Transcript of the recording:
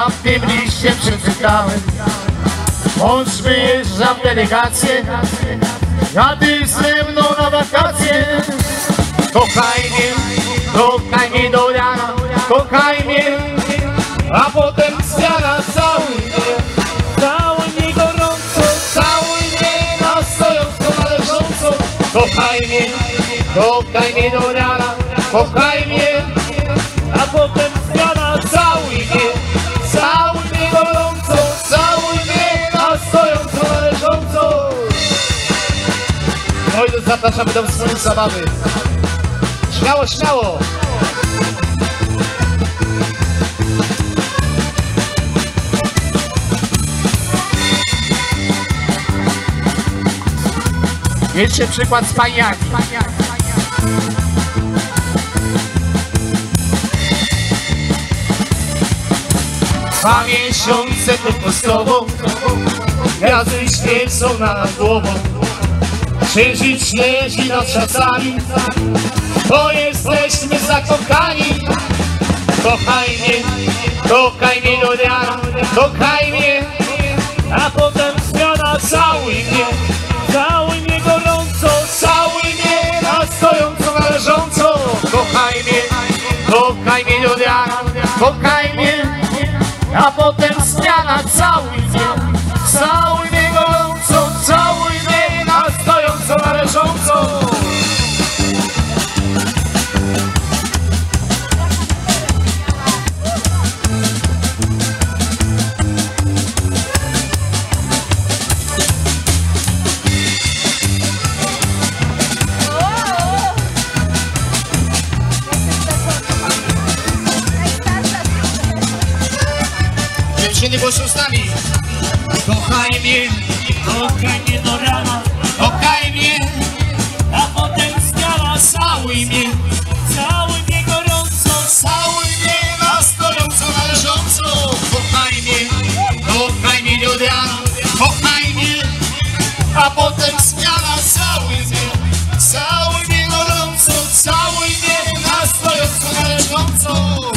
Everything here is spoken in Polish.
A w tym liście przeczytałem. Mąż wyjeżdża w delegację ty ze mną na wakacje. Kochaj mnie, kochaj mnie do rana Kochaj mnie, a potem zmiana cały mnie Cały mnie gorąco, cały mnie na stojąco należąco Kochaj mnie, kochaj mnie do rana Kochaj mnie, a potem zapraszamy do wspólnej zabawy Śmiało, śmiało! Jeszcze przykład z paniaki. Dwa miesiące tylko z tobą Gwiazdy świecą nad głową Krzyżyk śledzi nad czasami Bo jesteśmy zakochani. Kochaj mnie, kochaj mnie do rana Kochaj mnie, a potem zmiana cały mnie Cały mnie gorąco, cały mnie na stojąco należąco. Kochaj mnie, kochaj mnie do rana Kochaj mnie, a potem zmiana cały dziewczyny głoszą z nami. Kochaj mnie, kochaj mnie do rana, kochaj mnie, a potem skala, całuj mnie, całuj mnie gorąco, całuj mnie nas gorąco, należąco. Kochaj mnie, kochaj mnie do rana, kochaj mnie, a potem skala, całuj mnie, całuj mnie gorąco, całuj mnie nas gorąco, należąco.